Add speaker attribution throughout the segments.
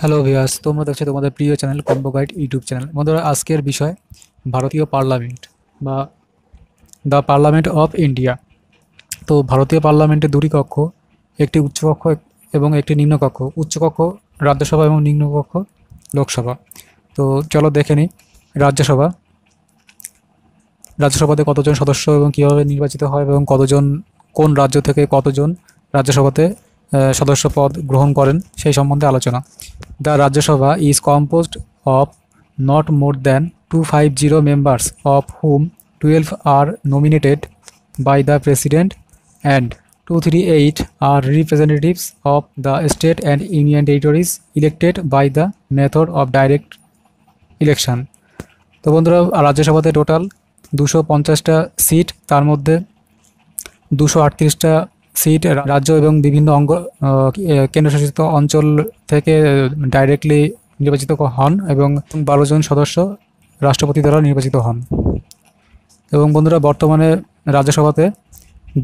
Speaker 1: Hello viewers, তোমরা দেখছ তোমাদের প্রিয় channel combo guide YouTube channel. বন্ধুরা, আজকের বিষয় ভারতীয় পার্লামেন্ট বা দ্য পার্লামেন্ট অফ ইন্ডিয়া। তো ভারতীয় পার্লামেন্টে দুটি কক্ষ, একটি উচ্চকক্ষ এবং একটি নিম্নকক্ষ উচ্চকক্ষ রাজ্যসভা এবং নিম্নকক্ষ লোকসভা। তো চলো দেখে নিই, রাজ্যসভা। রাজ্যসভাতে কতজন সদস্য এবং কীভাবে নির্বাচিত হয় এবং কতজন, কোন রাজ্য থেকে কতজন রাজ্যসভাতে সদস্য পদ গ্রহণ করেন সেই সম্বন্ধে আলোচনা। The Rajya Sabha is composed of not more than two five zero members of whom twelve are nominated by the president and two three eight are representatives of the state and union territories elected by the method of direct election তো বন্ধুরা, রাজ্যসভাতে total দুশো পঞ্চাশটা seat তার মধ্যে দুশো আটত্রিশটা seat রাজ্য এবং বিভিন্ন অঙ্গ কেন্দ্রশাসিত অঞ্চল থেকে ডাইরেক্টলি নির্বাচিত হন এবং বারো জন সদস্য রাষ্ট্রপতি দ্বারা নির্বাচিত হন। এবং বন্ধুরা, বর্তমানে রাজ্যসভাতে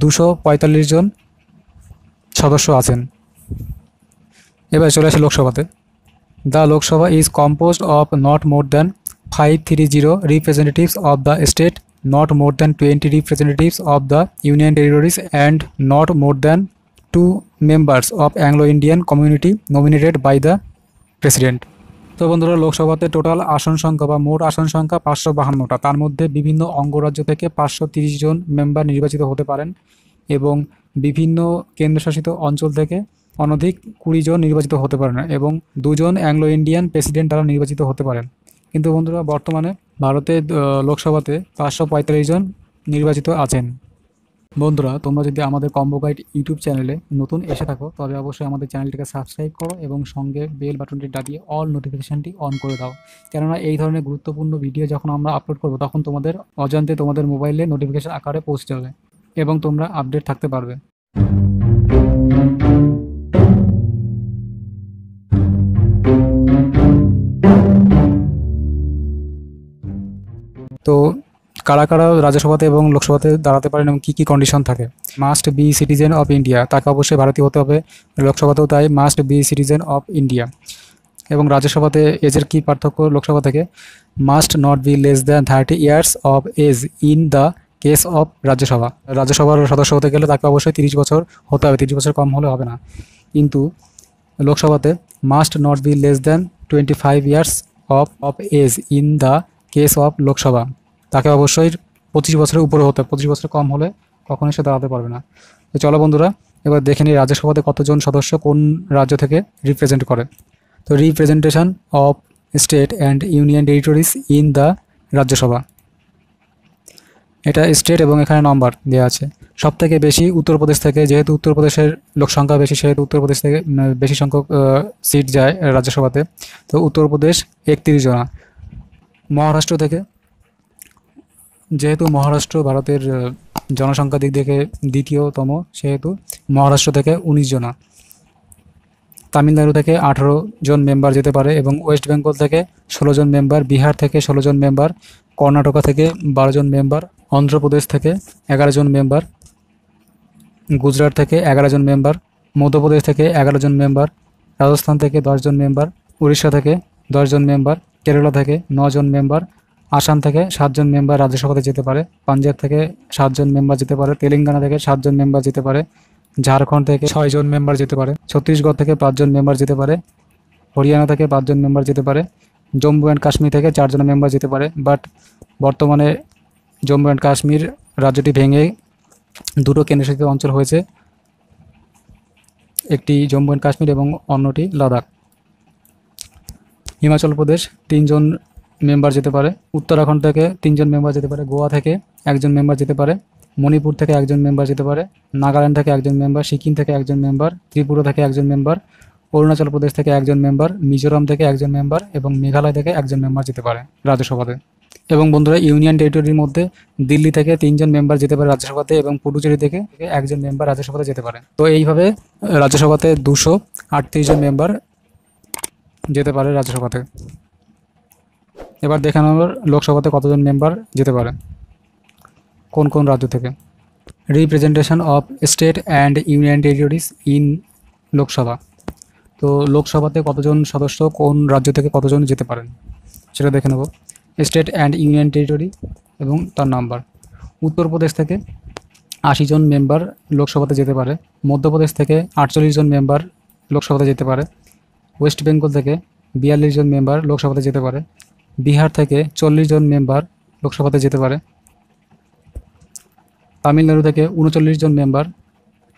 Speaker 1: দুশো পঁয়তাল্লিশ জন সদস্য আছেন। এবার চলে আসি লোকসভাতে। The Lok Sabha is composed of not more than five three zero representatives of the state not more than 20 representatives of the union territories and not more than two members of Anglo-Indian community nominated by the president. তো বন্ধুরা, লোকসভাতে total আসন সংখ্যা বা মোট আসন সংখ্যা পাঁচশো বাহান্নটা তার মধ্যে বিভিন্ন অঙ্গরাজ্য থেকে পাঁচশো তিরিশ জন মেম্বার নির্বাচিত হতে পারেন এবং বিভিন্ন কেন্দ্রশাসিত অঞ্চল থেকে অনধিক কুড়ি জন নির্বাচিত হতে পারেন এবং দুজন অ্যাংলো ইন্ডিয়ান প্রেসিডেন্ট তারা নির্বাচিত হতে পারেন কিন্তু বন্ধুরা, বর্তমানে ভারতে আহ, লোকসভাতে পাঁচশো পঁয়তাল্লিশ জন নির্বাচিত আছেন। বন্ধুরা তোমরা যদি আমাদের কম্বো গাইড ইউটিউব চ্যানেলে নতুন এসে থাকো তবে অবশ্যই আমাদের চ্যানেলটিকে সাবস্ক্রাইব করো এবং সঙ্গে বেল বাটনটি দাবিয়ে অল নোটিফিকেশনটি অন করে দাও। কেননা এই ধরনের গুরুত্বপূর্ণ ভিডিও যখন আমরা আপলোড করব তখন তোমাদের অজান্তে তোমাদের মোবাইলে নোটিফিকেশান আকারে পৌঁছে যাবে এবং তোমরা আপডেট থাকতে পারবে। তো কারা কারা রাজ্যসভাতে এবং লোকসভাতে দাঁড়াতে পারেন এবং কী কী কন্ডিশন থাকে? Must be citizen of India তাকে অবশ্যই ভারতীয় হতে হবে। লোকসভাতেও তাই must be citizen of India এবং রাজ্যসভাতে এজের কী পার্থক্য লোকসভা থেকে? Must not be less than thirty years of age in the case of Rajya Sabha. রাজ্যসভার সদস্য হতে গেলে তাকে অবশ্যই তিরিশ বছর হতে হবে। তিরিশ বছর কম হলে হবে না। কিন্তু লোকসভাতে must not be less than twenty five years of of age in the case of Lok Sabha. তাকে অবশ্যই পঁচিশ বছরের উপরে হতে পঁচিশ বছর কম হলে কখনোই সে দাঁড়াতে পারবে না। তো চলো বন্ধুরা, এবার দেখে নিই রাজ্যসভাতে কতজন সদস্য কোন রাজ্য থেকে রিপ্রেজেন্ট করে। তো representation of state and union territories in the Rajya Sabha. এটা স্টেট এবং এখানে নম্বর দেওয়া আছে। সব থেকে বেশি উত্তরপ্রদেশ থেকে, যেহেতু উত্তরপ্রদেশের লোক সংখ্যা বেশি, সেহেতু উত্তরপ্রদেশ থেকে বেশি সংখ্যক সিট যায় রাজ্যসভাতে। তো উত্তরপ্রদেশ একত্রিশ জনা। মহারাষ্ট্র থেকে। যেহেতু মহারাষ্ট্র ভারতের আহ, জনসংখ্যার দিক থেকে দ্বিতীয়তম সেহেতু মহারাষ্ট্র থেকে উনিশ জনা। তামিলনাড়ু থেকে আঠারো জন মেম্বার যেতে পারে এবং ওয়েস্ট বেঙ্গল থেকে ষোলো জন মেম্বার বিহার থেকে ষোলো জন মেম্বার কর্ণাটকা থেকে বারো জন মেম্বার অন্ধ্রপ্রদেশ থেকে এগারো জন মেম্বার গুজরাট থেকে এগারো জন মেম্বার মধ্যপ্রদেশ থেকে এগারো জন মেম্বার রাজস্থান থেকে দশজন মেম্বার উড়িষ্যা থেকে দশজন মেম্বার কেরালা থেকে নজন মেম্বার, আসাম থেকে সাতজন মেম্বার রাজ্যসভাতে যেতে পারে, পাঞ্জাব থেকে সাতজন মেম্বার যেতে পারে, তেলেঙ্গানা থেকে সাতজন মেম্বার যেতে পারে, ঝাড়খণ্ড থেকে ছয়জন মেম্বার যেতে পারে, ছত্তিশগড় থেকে পাঁচজন মেম্বার যেতে পারে, হরিয়ানা থেকে পাঁচজন মেম্বার যেতে পারে, জম্মু অ্যান্ড কাশ্মীর থেকে চারজন মেম্বার যেতে পারে বাট বর্তমানে জম্মু অ্যান্ড কাশ্মীর রাজ্যটি ভেঙে দুটো কেন্দ্রশাসিত অঞ্চল হয়েছে, একটি জম্মু অ্যান্ড কাশ্মীর এবং অন্যটি লাদাখ। হিমাচল প্রদেশ তিনজন মেম্বার যেতে পারে, উত্তরাখণ্ড থেকে তিনজন মেম্বার যেতে পারে, গোয়া থেকে একজন মেম্বার যেতে পারে, মণিপুর থেকে একজন মেম্বার যেতে পারে, নাগাল্যান্ড থেকে একজন মেম্বার সিকিম থেকে একজন মেম্বার ত্রিপুরা থেকে একজন মেম্বার অরুণাচল প্রদেশ থেকে একজন মেম্বার মিজোরাম থেকে একজন মেম্বার এবং মেঘালয় থেকে একজন মেম্বার যেতে পারে রাজ্যসভাতে। এবং বন্ধুরা, ইউনিয়ন টেরিটরির মধ্যে দিল্লি থেকে তিনজন মেম্বার যেতে পারে রাজ্যসভাতে এবং পুডুচেরি থেকে একজন মেম্বার রাজ্যসভাতে যেতে পারে। তো এইভাবে রাজ্যসভাতে দুশো আটত্রিশ জন মেম্বার যেতে পারে রাজ্যসভাতে। এবার দেখে নেব লোকসভাতে কতজন মেম্বার যেতে পারে। কোন কোন রাজ্য থেকে। Representation of state and union territories in Lok Sabha. তো লোকসভাতে কতজন সদস্য, কোন রাজ্য থেকে কতজন যেতে পারেন। সেটা দেখে নেব। স্টেট অ্যান্ড ইউনিয়ন টেরিটরি এবং তার নাম্বার উত্তরপ্রদেশ থেকে আশি জন মেম্বার লোকসভাতে যেতে পারে। মধ্যপ্রদেশ থেকে আটচল্লিশ জন মেম্বার লোকসভাতে যেতে পারে। ওয়েস্ট বেঙ্গল থেকে বিয়াল্লিশ জন মেম্বার লোকসভাতে যেতে পারে। বিহার থেকে চল্লিশ জন মেম্বার লোকসভাতে যেতে পারে। তামিলনাড়ু থেকে উনচল্লিশ জন মেম্বার,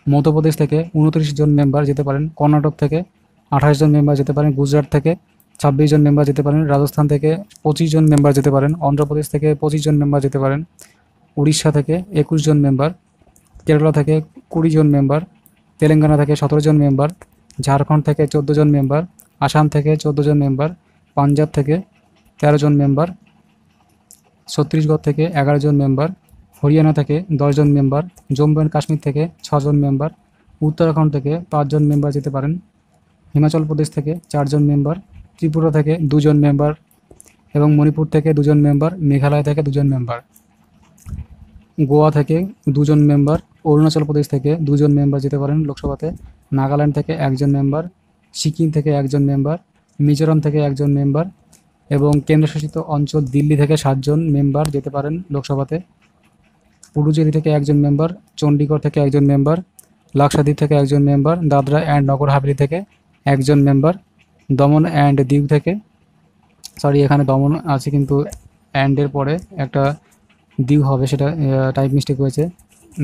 Speaker 1: মধ্যপ্রদেশ থেকে উনত্রিশ জন মেম্বার যেতে পারেন। কর্ণাটক থেকে আঠাশ জন মেম্বার যেতে পারেন। গুজরাট থেকে ছাব্বিশ জন মেম্বার যেতে পারেন। রাজস্থান থেকে পঁচিশ জন মেম্বার যেতে পারেন। অন্ধ্রপ্রদেশ থেকে পঁচিশ জন মেম্বার যেতে পারেন। উড়িষ্যা থেকে একুশ জন মেম্বার। কেরালা থেকে কুড়ি জন মেম্বার। তেলেঙ্গানা থেকে সতেরো জন মেম্বার। ঝাড়খণ্ড থেকে চোদ্দ জন মেম্বার আসাম থেকে চোদ্দ জন মেম্বার পাঞ্জাব থেকে তেরো জন মেম্বার ছত্তিশগড় থেকে এগারো জন মেম্বার হরিয়ানা থেকে দশজন মেম্বার জম্মু অ্যান্ড কাশ্মীর থেকে ছজন মেম্বার উত্তরাখণ্ড থেকে পাঁচজন মেম্বার যেতে পারেন, হিমাচল প্রদেশ থেকে চারজন মেম্বার ত্রিপুরা থেকে দুজন মেম্বার এবং মণিপুর থেকে দুজন মেম্বার মেঘালয় থেকে দুজন মেম্বার গোয়া থেকে দুজন মেম্বার অরুণাচল প্রদেশ থেকে দুজন মেম্বার যেতে পারেন লোকসভাতে, নাগাল্যান্ড থেকে একজন মেম্বার সিকিম থেকে একজন মেম্বার মিজোরাম থেকে একজন মেম্বার এবং কেন্দ্রশাসিত অঞ্চল দিল্লি থেকে সাতজন মেম্বার যেতে পারেন লোকসভাতে। পুডুচেরি থেকে একজন মেম্বার চণ্ডীগড় থেকে একজন মেম্বার লাক্ষাদ্বীপ থেকে একজন মেম্বার দাদরা অ্যান্ড নগর হাভেলি থেকে একজন মেম্বার দমন অ্যান্ড দিউ থেকে সরি এখানে দমন আছে কিন্তু অ্যান্ডের পরে একটা দিউ হবে সেটা টাইপ মিস্টেক হয়েছে।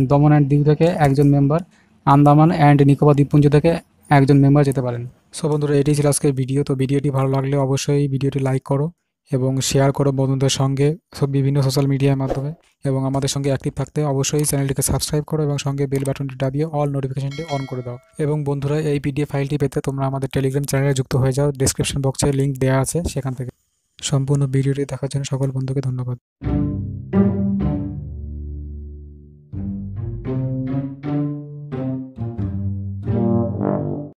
Speaker 1: দমন অ্যান্ড দিউ থেকে একজন মেম্বার আন্দামান অ্যান্ড নিকোবর দ্বীপপুঞ্জ থেকে একজন মেম্বার যেতে পারেন। সো বন্ধুরা এটি ছিল আজকের ভিডিও তো ভিডিওটি ভালো লাগলে অবশ্যই ভিডিওটি লাইক করো এবং শেয়ার করো বন্ধুদের সঙ্গে সব বিভিন্ন সোশ্যাল মিডিয়ার মাধ্যমে। এবং আমাদের সঙ্গে অ্যাক্টিভ থাকতে অবশ্যই চ্যানেলটিকে সাবস্ক্রাইব করো এবং সঙ্গে বেল বাটনটি দাবিয়ে অল নোটিফিকেশনটি অন করে দাও। এবং বন্ধুরা, এই পিডিএফ ফাইলটি পেতে তোমরা আমাদের টেলিগ্রাম চ্যানেলে যুক্ত হয়ে যাও। ডিসক্রিপশন বক্সে লিঙ্ক দেওয়া আছে সেখান থেকে। সম্পূর্ণ ভিডিওটি দেখার জন্য সকল বন্ধুকে ধন্যবাদ।